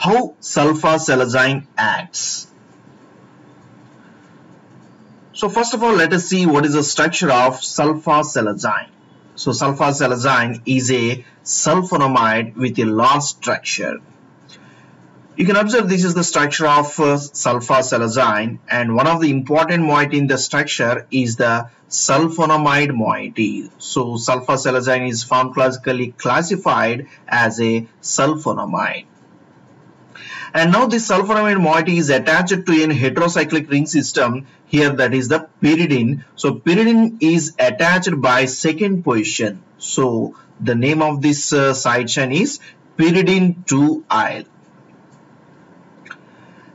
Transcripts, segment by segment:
how sulfasalazine acts. So first of all, let us see what is the structure of sulfasalazine. So sulfasalazine is a sulfonamide with a large structure. You can observe this is the structure of uh, sulfasalazine and one of the important moiety in the structure is the sulfonamide moiety. So sulfasalazine is pharmacologically classified as a sulfonamide. And now this sulfonamide moiety is attached to an heterocyclic ring system here that is the pyridine. So pyridine is attached by second position. So the name of this uh, side chain is pyridine 2-yle.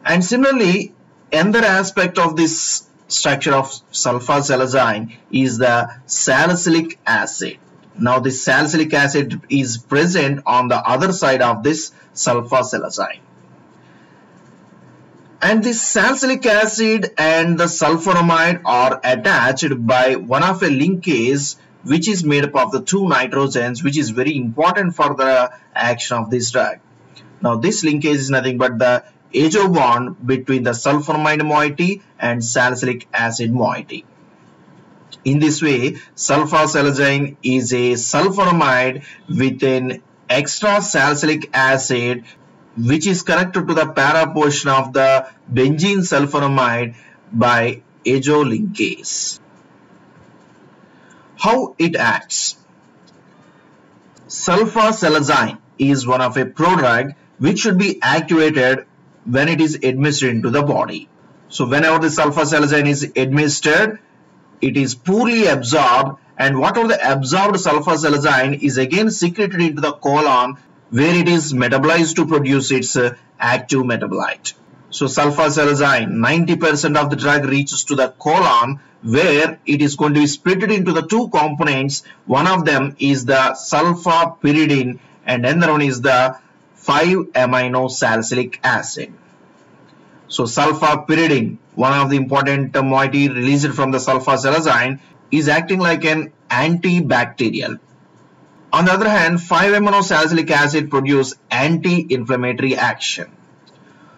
And similarly, another aspect of this structure of sulfasalazine is the salicylic acid. Now this salicylic acid is present on the other side of this sulfasalazine. And the salicylic acid and the sulfonamide are attached by one of a linkage which is made up of the two nitrogens which is very important for the action of this drug. Now this linkage is nothing but the azo bond between the sulfonamide moiety and salicylic acid moiety. In this way, sulfasalazine is a sulfonamide with an extra salicylic acid which is connected to the para portion of the benzene sulfonamide by azo linkage. How it acts? Sulfasalazine is one of a prodrug which should be activated when it is administered into the body. So whenever the sulfasalazine is administered, it is poorly absorbed and whatever the absorbed sulfasalazine is again secreted into the colon where it is metabolized to produce its uh, active metabolite. So sulfasalazine, 90% of the drug reaches to the colon where it is going to be split into the two components. One of them is the sulfapyridine and another one is the 5-amino salicylic acid. So sulfapyridine, one of the important moiety released from the sulfasalazine is acting like an antibacterial. On the other hand, 5-amino salicylic acid produce anti-inflammatory action.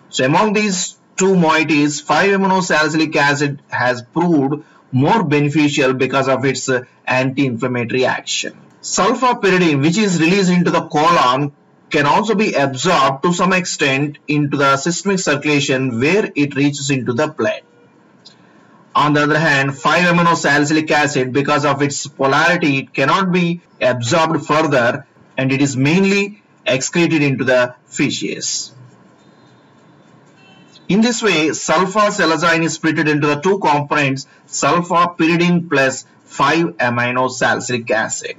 So among these two moieties, 5-amino salicylic acid has proved more beneficial because of its anti-inflammatory action. Sulfapyridine, which is released into the colon, can also be absorbed to some extent into the systemic circulation where it reaches into the blood. On the other hand, 5-amino salicylic acid, because of its polarity, it cannot be absorbed further and it is mainly excreted into the feces. In this way, sulfasalazine is split into the two components, sulfapyridine plus 5-amino salicylic acid.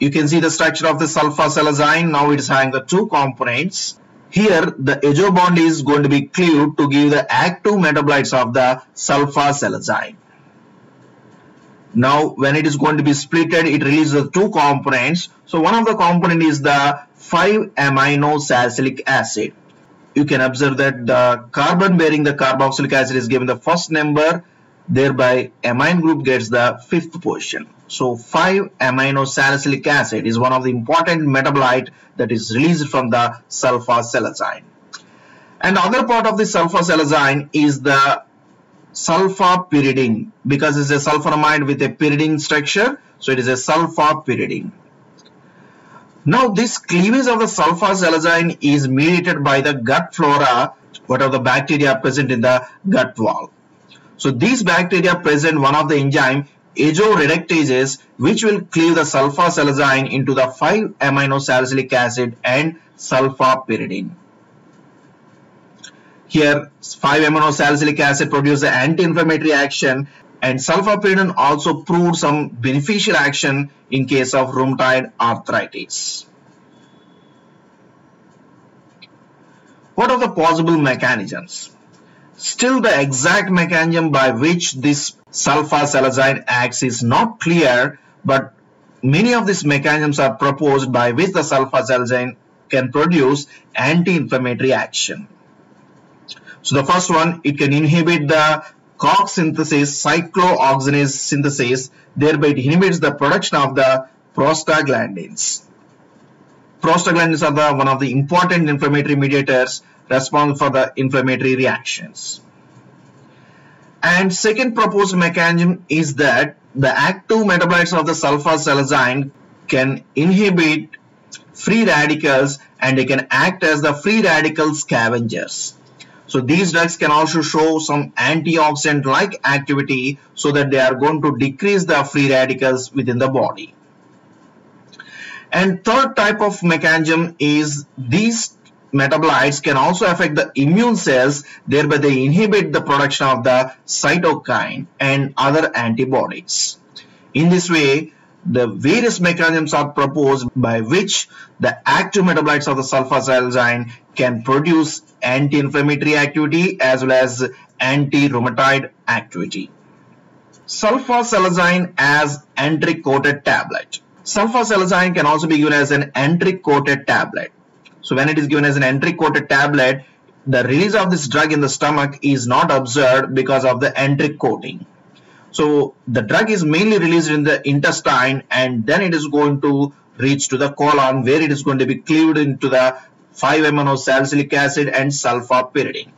You can see the structure of the sulfasalazine. Now it is having the two components. Here the azo bond is going to be cleaved to give the active metabolites of the sulfasalazine. Now when it is going to be splitted, it releases two components. So one of the component is the 5-amino salicylic acid. You can observe that the carbon bearing the carboxylic acid is given the first number, thereby amine group gets the fifth position. So 5-amino salicylic acid is one of the important metabolite that is released from the sulfasalazine. And the other part of the sulfasalazine is the sulfapyridine because it's a sulfonamide with a pyridine structure. So it is a sulfapyridine. Now this cleavage of the sulfasalazine is mediated by the gut flora, what are the bacteria present in the gut wall. So these bacteria present one of the enzyme azoreductases which will cleave the sulfasalazine into the 5-amino salicylic acid and sulfapyridine. Here 5-amino salicylic acid produces an anti-inflammatory action and sulfapyridine also proved some beneficial action in case of rheumatoid arthritis. What are the possible mechanisms? Still the exact mechanism by which this sulfasalazine acts is not clear but many of these mechanisms are proposed by which the sulfasalazine can produce anti-inflammatory action. So the first one, it can inhibit the COX synthesis, cyclooxygenase synthesis, thereby it inhibits the production of the prostaglandins. prostaglandins are the one of the important inflammatory mediators responsible for the inflammatory reactions. And second proposed mechanism is that the active metabolites of the sulfasalazine can inhibit free radicals and they can act as the free radical scavengers. So these drugs can also show some antioxidant like activity so that they are going to decrease the free radicals within the body. And third type of mechanism is these metabolites can also affect the immune cells thereby they inhibit the production of the cytokine and other antibodies. In this way the various mechanisms are proposed by which the active metabolites of the sulfasalazine can produce anti-inflammatory activity as well as anti-rheumatoid activity. Sulfasalazine as enteric-coated tablet. Sulfasalazine can also be given as an enteric-coated tablet. So when it is given as an enteric-coated tablet, the release of this drug in the stomach is not observed because of the enteric coating. So the drug is mainly released in the intestine and then it is going to reach to the colon where it is going to be cleaved into the 5-amino salicylic acid and sulfapyridine.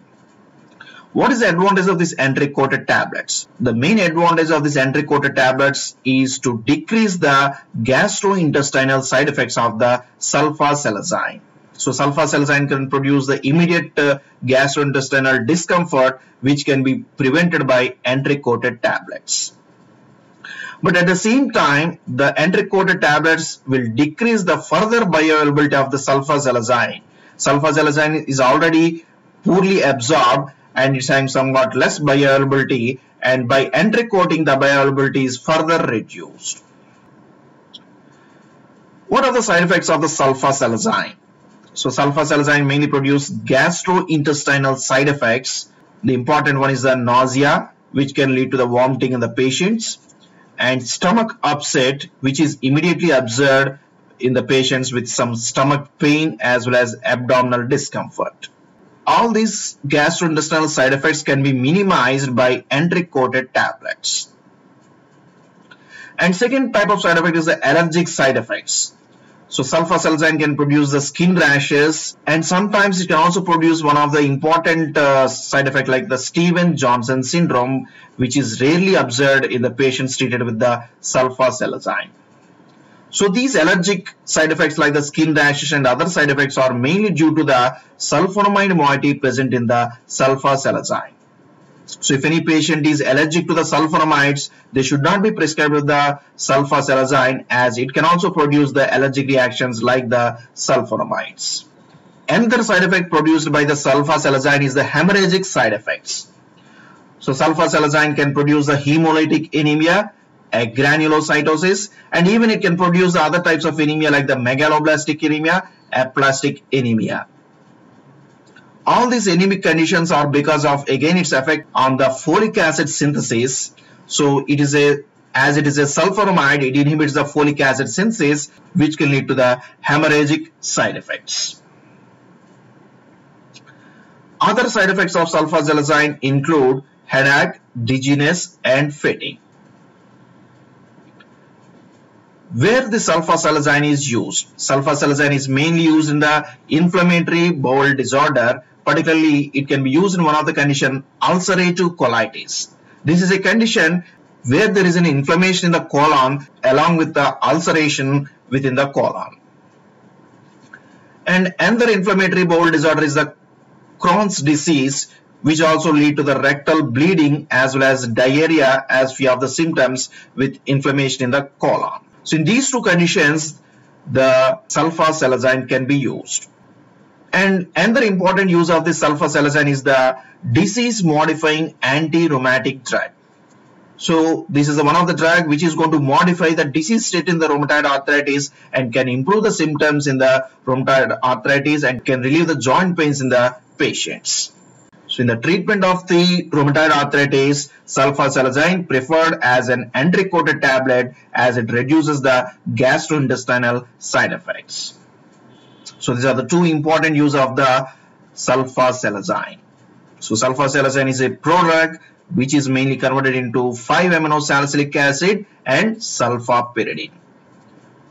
What is the advantage of these enteric coated tablets? The main advantage of these enteric coated tablets is to decrease the gastrointestinal side effects of the sulfasalazine. So sulfasalazine can produce the immediate uh, gastrointestinal discomfort which can be prevented by enteric coated tablets. But at the same time, the enteric coated tablets will decrease the further bioavailability of the sulfasalazine. Sulfasalazine is already poorly absorbed and it's having somewhat less bioavailability and by enteric coating the bioavailability is further reduced. What are the side effects of the sulfasalazine? So sulfasalazine mainly produce gastrointestinal side effects. The important one is the nausea which can lead to the vomiting in the patients and stomach upset which is immediately observed in the patients with some stomach pain as well as abdominal discomfort. All these gastrointestinal side effects can be minimized by enteric coated tablets. And second type of side effect is the allergic side effects. So sulfasalazine can produce the skin rashes and sometimes it can also produce one of the important uh, side effect like the Stevens-Johnson syndrome which is rarely observed in the patients treated with the sulfasalazine. So these allergic side effects like the skin rashes and other side effects are mainly due to the sulfonamide moiety present in the sulfasalazine. So if any patient is allergic to the sulfonamides, they should not be prescribed with the sulfasalazine as it can also produce the allergic reactions like the sulfonamides. Another side effect produced by the sulfasalazine is the hemorrhagic side effects. So sulfasalazine can produce the hemolytic anemia, agranulocytosis, and even it can produce the other types of anemia like the megaloblastic anemia, aplastic anemia all these anemic conditions are because of again its effect on the folic acid synthesis. So it is a as it is a sulfonamide it inhibits the folic acid synthesis which can lead to the hemorrhagic side effects. Other side effects of sulfasalazine include headache dizziness and fatigue. Where the sulfasalazine is used. Sulfasalazine is mainly used in the inflammatory bowel disorder Particularly, it can be used in one of the condition ulcerative colitis. This is a condition where there is an inflammation in the colon along with the ulceration within the colon. And another inflammatory bowel disorder is the Crohn's disease which also lead to the rectal bleeding as well as diarrhea as few of the symptoms with inflammation in the colon. So in these two conditions, the sulfasalazine can be used. And another important use of this sulfasalazine is the disease modifying anti-rheumatic drug. So this is one of the drug which is going to modify the disease state in the rheumatoid arthritis and can improve the symptoms in the rheumatoid arthritis and can relieve the joint pains in the patients. So in the treatment of the rheumatoid arthritis, sulfasalazine preferred as an enteric-coated tablet as it reduces the gastrointestinal side effects. So these are the two important use of the sulfasalazine. So sulfasalazine is a prodrug which is mainly converted into 5-amino salicylic acid and sulfapyridine.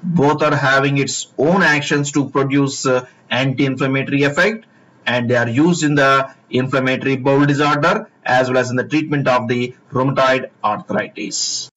both are having its own actions to produce uh, anti-inflammatory effect and they are used in the inflammatory bowel disorder as well as in the treatment of the rheumatoid arthritis.